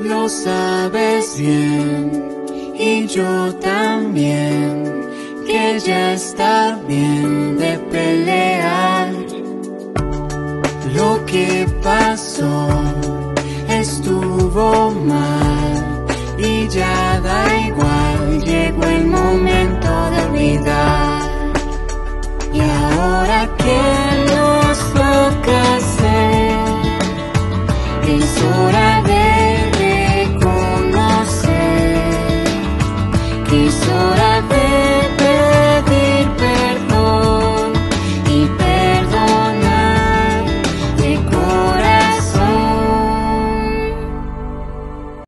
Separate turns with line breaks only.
lo sabes bien y yo también que ya está bien de pelear. Lo que pasó estuvo mal y ya da igual, llegó el momento de olvidar. Y ahora que nos toca hacer, es hora quiso